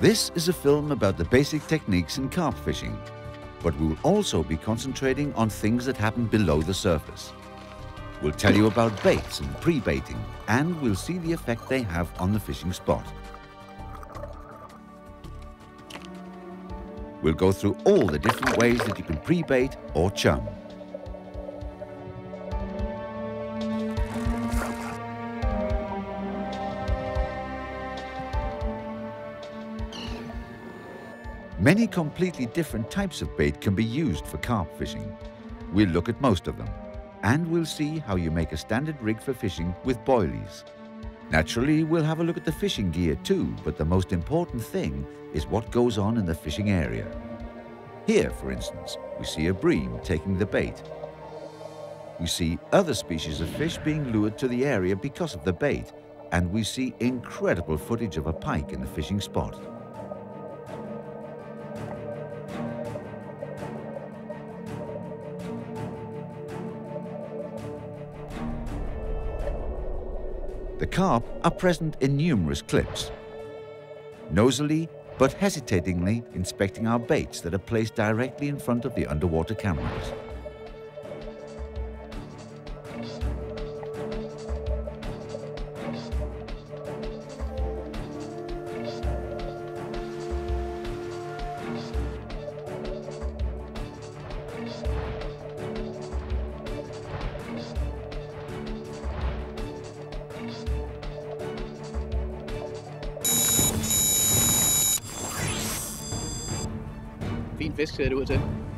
This is a film about the basic techniques in carp fishing, but we will also be concentrating on things that happen below the surface. We'll tell you about baits and pre-baiting, and we'll see the effect they have on the fishing spot. We'll go through all the different ways that you can pre-bait or chum. Many completely different types of bait can be used for carp fishing. We'll look at most of them, and we'll see how you make a standard rig for fishing with boilies. Naturally, we'll have a look at the fishing gear too, but the most important thing is what goes on in the fishing area. Here, for instance, we see a bream taking the bait. We see other species of fish being lured to the area because of the bait, and we see incredible footage of a pike in the fishing spot. The carp are present in numerous clips. Nosily, but hesitatingly inspecting our baits that are placed directly in front of the underwater cameras. fisk said it was in.